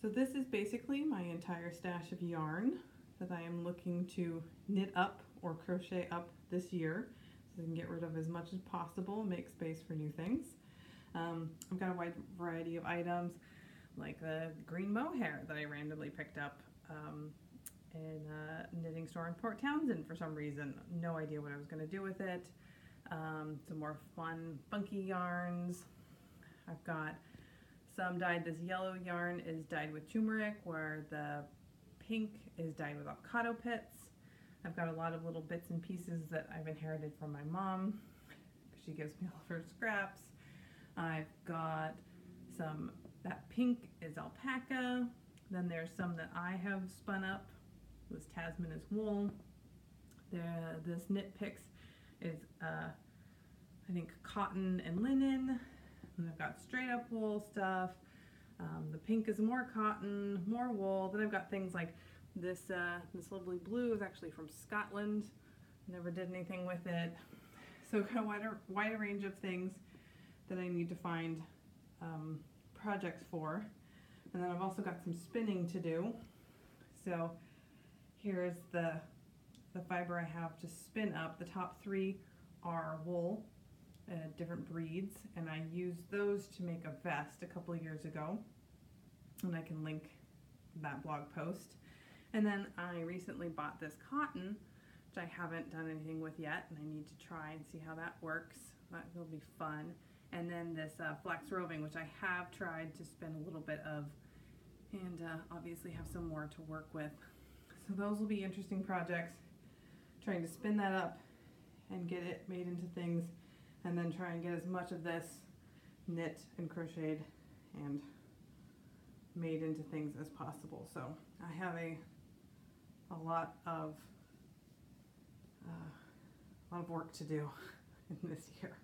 So this is basically my entire stash of yarn that I am looking to knit up or crochet up this year so I can get rid of as much as possible and make space for new things. Um, I've got a wide variety of items like the green mohair that I randomly picked up um, in a knitting store in Port Townsend for some reason. No idea what I was going to do with it. Um, some more fun, funky yarns. I've got some dyed. This yellow yarn is dyed with turmeric, where the pink is dyed with avocado pits. I've got a lot of little bits and pieces that I've inherited from my mom. She gives me all of her scraps. I've got some, that pink is alpaca. Then there's some that I have spun up. This Tasman is wool. There, this Knit Picks is, uh, I think, cotton and linen. And I've got straight up wool stuff. Um, the pink is more cotton, more wool. Then I've got things like this, uh, this lovely blue is actually from Scotland. Never did anything with it. So kind of wider, wider range of things that I need to find um, projects for. And then I've also got some spinning to do. So here's the, the fiber I have to spin up. The top three are wool, uh, different breeds, and I used those to make a vest a couple of years ago. And I can link that blog post. And then I recently bought this cotton, which I haven't done anything with yet, and I need to try and see how that works. That will be fun. And then this uh, flax roving, which I have tried to spin a little bit of, and uh, obviously have some more to work with. So those will be interesting projects. Trying to spin that up and get it made into things, and then try and get as much of this knit and crocheted and made into things as possible. So I have a a lot of uh, a lot of work to do in this year.